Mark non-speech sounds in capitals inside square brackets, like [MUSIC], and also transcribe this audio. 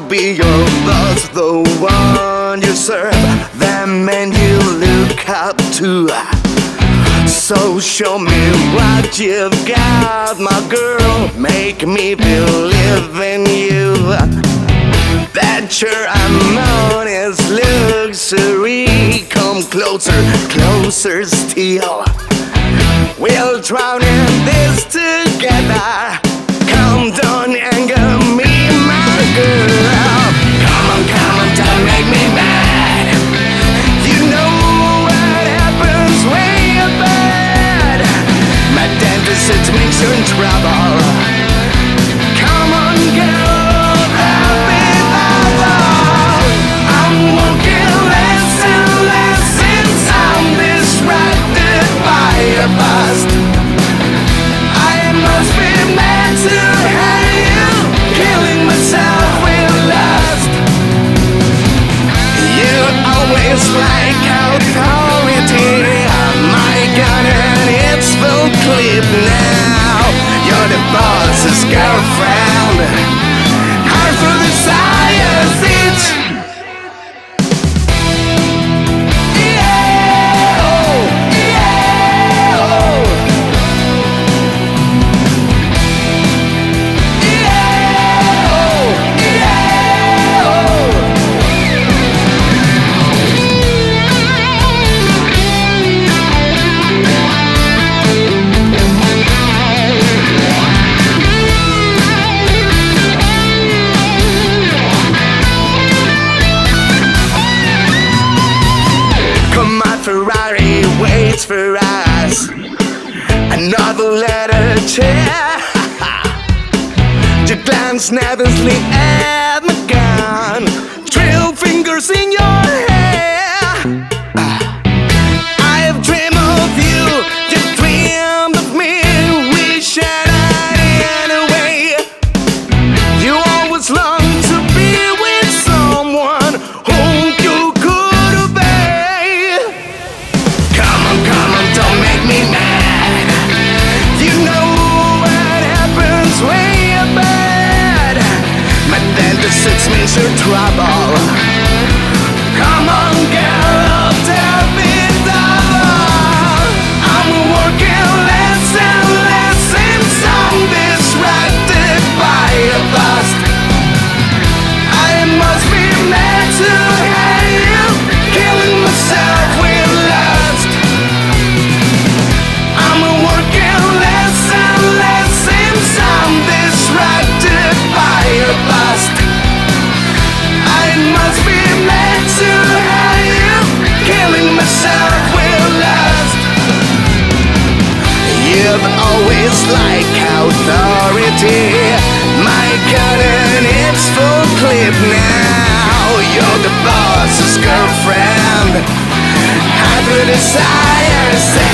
I'll be your boss, the one you serve, the man you look up to. So show me what you've got, my girl. Make me believe in you. That your unknown is luxury. Come closer, closer still. We'll drown in this together. Come down and come. around the for us. Another letter tear. [LAUGHS] Your glance never sleep at my gun. Drill fingers in your hand. your trouble. empty My garden, is full clip now. You're the boss's girlfriend. I do desire